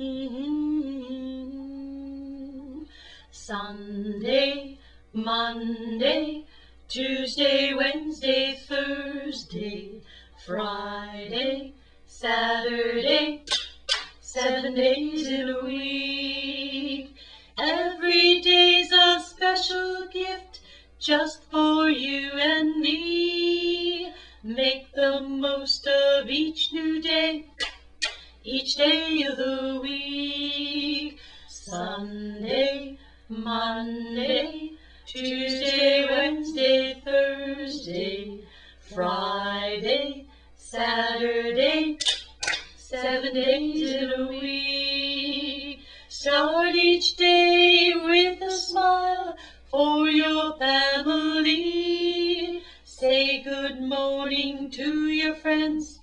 Mm-hmm. Sunday, Monday, Tuesday, Wednesday, Thursday, Friday, Saturday, seven days in a week. Every day's a special gift just for you and me. Make the most of each new day, each day of the week. Sunday, Monday, Tuesday, Wednesday, Thursday, Friday, Saturday, seven days in a week. Start each day with a smile for your family. Say good morning to your friends,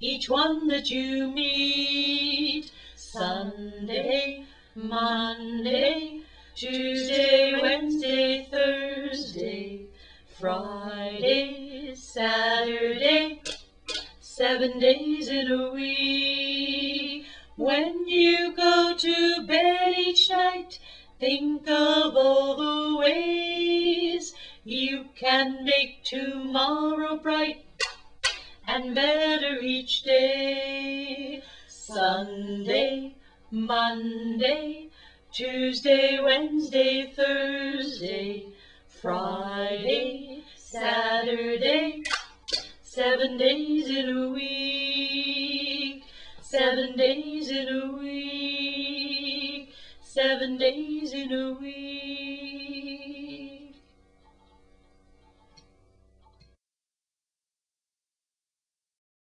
each one that you meet. Sunday, Monday, Tuesday, Wednesday, Thursday, Friday, Saturday, seven days in a week. When you go to bed each night, think of all the ways you can make tomorrow bright and better each day. Sunday, Monday, Tuesday, Wednesday, Thursday, Friday, Saturday, seven days in a week, seven days in a week, seven days in a week.